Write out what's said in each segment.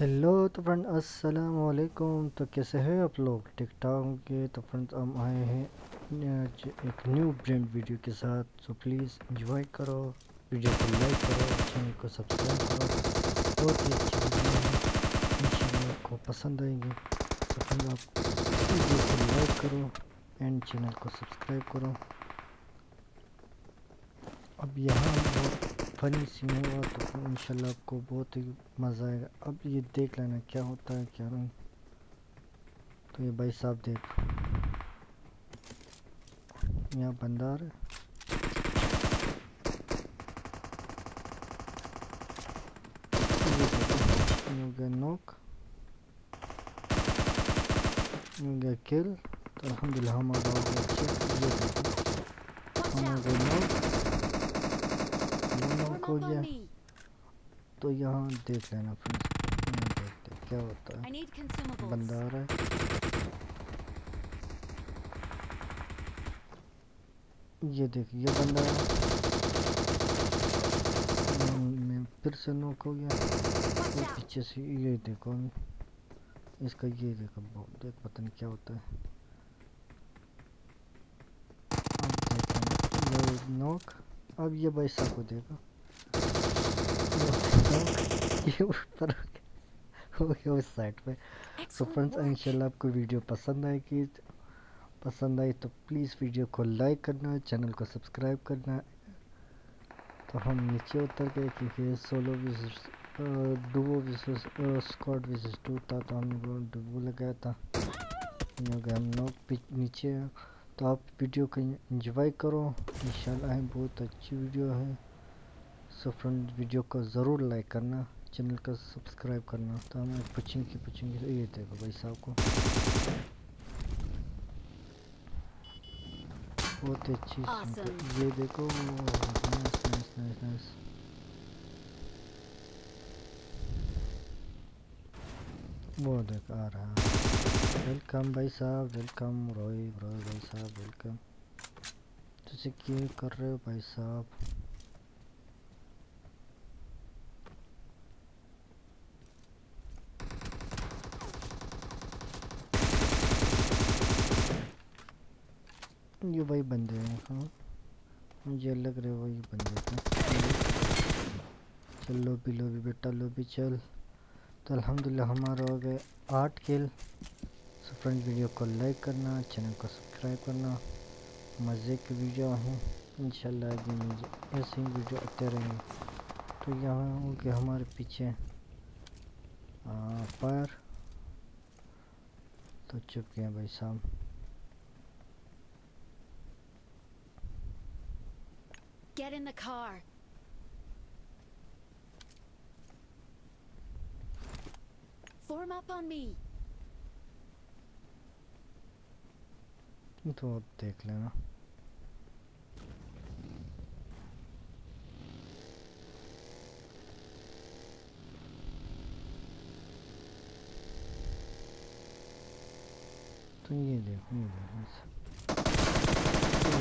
Hello तो friend अस्सलाम वालेकुम तो कैसे हैं आप लोग? टिकटॉक के तो फ्रेंड्स हम आए हैं एक न्यू ब्रांड वीडियो के साथ। सो प्लीज़ इंजॉय करो वीडियो को लाइक करो चैनल को सब्सक्राइब करो। बहुत ही अच्छी वीडियो है। आपको पसंद आएगी। तो फ्रेंड आप वीडियो को लाइक करो एंड चैनल को सब्सक्राइब करो। अब यहाँ फनी सीन हुआ तो इंशाल्लाह आपको बहुत ही मज़ा आएगा। अब ये देख लेना क्या होता है, क्या नहीं। तो ये भाई साहब देख। यहाँ बंदा है। नोक। किल। तो अलहमदिल्ला हमारा हो गया अच्छे हो तो यहाँ देख लेना फ्रेंड देखते क्या होता है। बंदा आ रहा है। ये देख ये बंदा मैं फिर से नोक हो गया। पीछे से ये देखो इसका ये देखो देख पता नहीं क्या होता है। नोक अब ये भाई साहब को देखो। ये ऊपर हो गया उस साइड पे। सो फ्रेंड्स इंशाल्लाह आपको वीडियो पसंद आएगी पसंद आई तो प्लीज़ वीडियो को लाइक करना चैनल को सब्सक्राइब करना। तो हम नीचे उतर गए क्योंकि सोलो विजिस डुबो विजिस स्कॉट विजिस टू था तो हमने डुबो लगाया था। हम लोग नीचे तो आप वीडियो को इंजॉय करो। इंशाल्लाह बहुत अच्छी वीडियो है। सो फ्रेंड वीडियो को ज़रूर लाइक करना। चैनल को सब्सक्राइब करना। तो हमें पूछेंगे पूछेंगे ये देखो भाई साहब को। बहुत अच्छी awesome. ये देखो नाइस नाइस नाइस नाइस वो देख आ रहा। वेलकम भाई साहब वेलकम रोई रोई भाई साहब वेलकम तुझे क्या कर रहे हो भाई साहब? ये भाई बंदे हैं हाँ। मुझे लग रहे वही बंदे थे चल भी लो भी बेटा, लो भी चल। तो अल्हम्दुलिल्लाह, हमारा हो गए आठ किल सो फ्रेंड वीडियो को लाइक करना चैनल को सब्सक्राइब करना। मज़े की वीडियो हैं। इन दिन ऐसे ही वीडियो आते रहेंगे। तो यहाँ हो गया हमारे पीछे फायर तो चुप गए भाई साहब। Get in the car. Form up on me. तो अब देख लेना तो ये देखो ये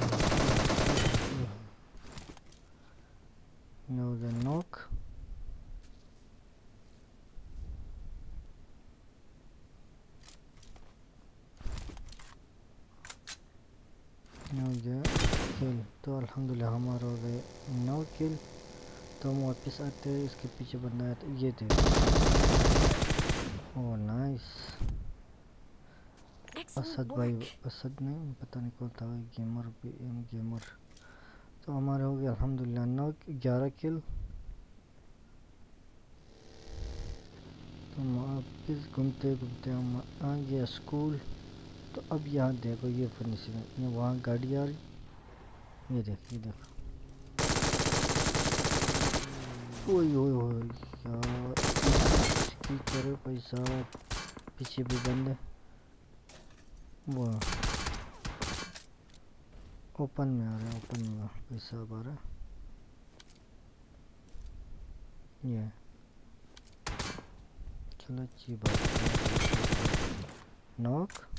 देखो The kill. तो अल्हम्दुलिल्लाह हमारा हो गए नौ किल तो हम वापस आते हैं इसके पीछे बंदा है तो ये थे। ओह नाइस असद भाई असद नहीं पता नहीं कौन था गेमर भी एम गेमर तो हमारे हो गया अल्हम्दुलिल्लाह नौ ग्यारह किल तो हम वापस घूमते घूमते हम आ गया स्कूल तो अब यहाँ देखो ये फिनिशिंग ये वहाँ गाड़ी आ रही। ये देख, ये देखो। करे पैसा। पीछे भी बंद है। वो ओपन में आ रहा है, ओपन में पैसा आ रहा है। ये। चलो अच्छी बात नॉक।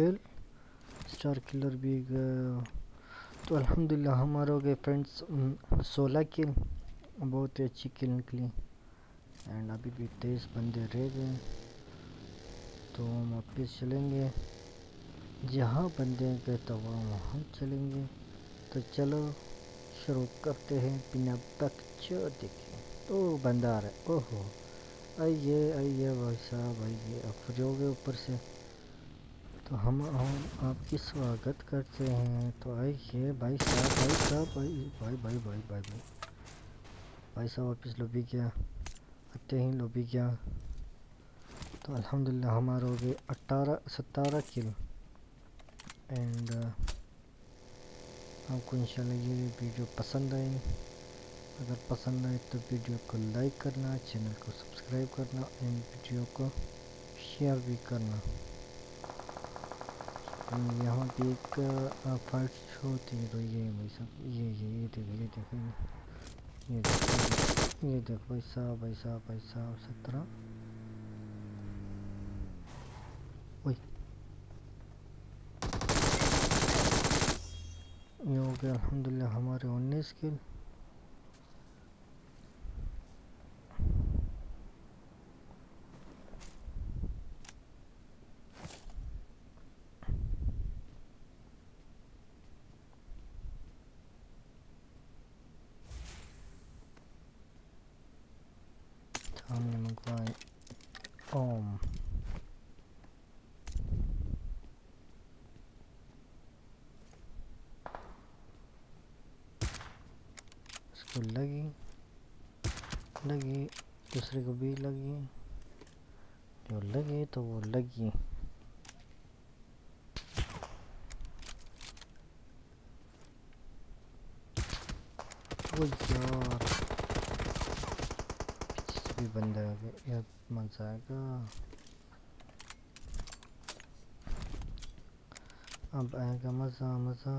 किल स्टार किलर भी गया तो अल्हम्दुलिल्लाह हमारे हो गए फ्रेंड्स सोलह किल बहुत ही अच्छी किल निकली। एंड अभी भी तेईस बंदे रह गए तो हम वापस चलेंगे। जहाँ बंदे गए तो वहाँ चलेंगे। तो चलो, शुरू करते हैं। बिना बकचो देखे। तो बंदा आ रहा है। ओहो। आइए आइए भाई साहब, आइए। अब जाओगे ऊपर से। तो हम आपकी स्वागत करते हैं। तो आइए भाई साहब भाई साहब, भाई भाई भाई भाई भाई भाई। भाई साहब, वापस लॉबी गया आते ही लॉबी गया तो अल्हम्दुलिल्लाह, हमारे हो गए अट्ठारह सतारह किल। एंड आपको इंशाल्लाह ये वीडियो पसंद आई अगर पसंद आए तो वीडियो को लाइक करना, चैनल को सब्सक्राइब करना, एंड वीडियो को शेयर भी करना। यहाँ पे एक फाइट होती है तो ये भाई साहब ये ये ये देखो ये देखो ये देखो ये देखो भाई साहब भाई साहब भाई साहब, सत्रह। ये हो गया, अल्हम्दुलिल्लाह, हमारे उन्नीस किल। इसको लगी लगी, दूसरे को भी लगी। जो लगे तो वो लगी। वो यार। भी बंदा आ गया, यार मज़ा आएगा अब आएगा मज़ा मज़ा।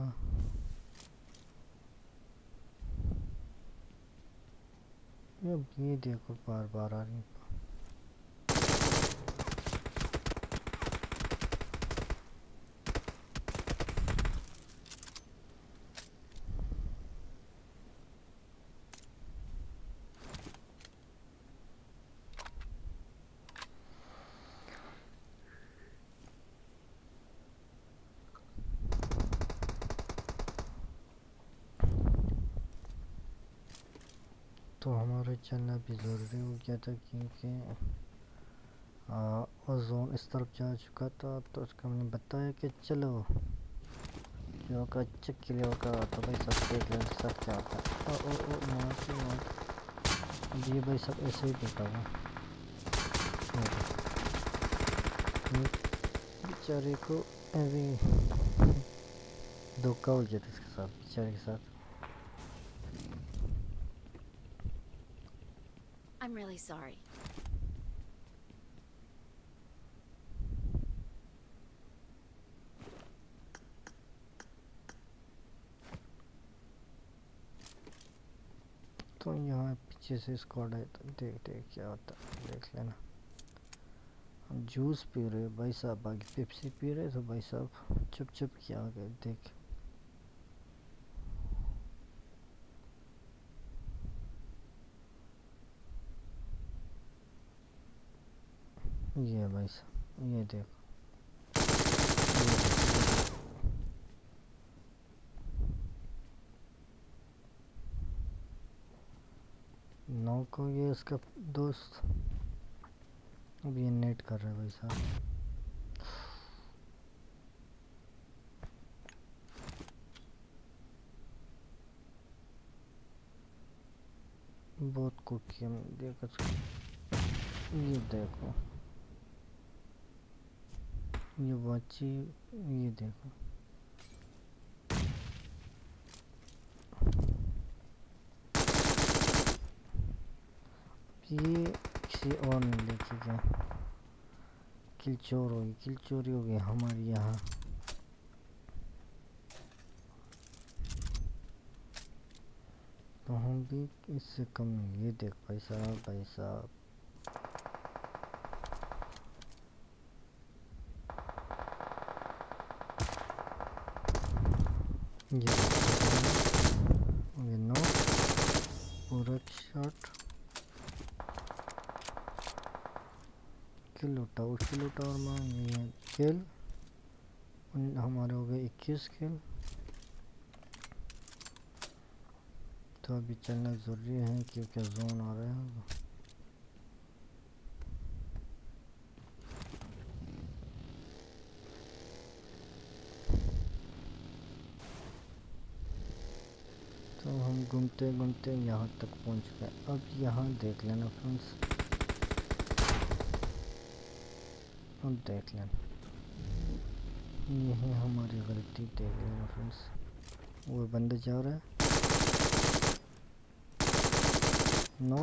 अब ये देखो बार बार आ रही तो हमारा चलना भी ज़रूरी हो गया था क्योंकि ओजोन इस तरफ़ जा चुका था तो उसका हमने बताया कि चलो का चेक के लिए होगा तो भाई सब देख लें, सब क्या होता है। ये भाई सब ऐसे ही बैठा हुआ। बेचारे को अभी धोखा हो गया था इसके साथ, बेचारे के साथ। Really sorry. तो यहाँ पीछे से स्क्वाड है तो देख देख क्या होता है, देख लेना हम जूस पी रहे भाई साहब बाकी पेप्सी पी रहे तो भाई साहब चुप चुप क्या गए देख ये भाई साहब ये देखो नौ को ये इसका दोस्त अब ये नेट कर रहा है भाई साहब बहुत कुकी देखो ये देखो ये बच्ची, ये देखो। ये किसी और ने लेके गया किल चोर हो गई किल चोरी हो गई हमारे यहाँ। तो हम भी इससे कम ये देख भाई साहब भाई साहब। ये नोट पूरा शॉट किल लूटा उसकी लूटा और मांगे किल हमारे हो गए 21 किल तो अभी चलना ज़रूरी है, क्योंकि जोन आ रहे हैं। घूमते घूमते यहाँ तक पहुँच गए। अब यहाँ देख लेना फ्रेंड्स अब देख लेना। ये है हमारी गलती, देख लेना फ्रेंड्स वो बंदे जा रहा है। नो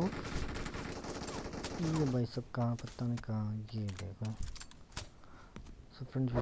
ये भाई सब कहाँ पता नहीं कहाँ, ये देखो। So friends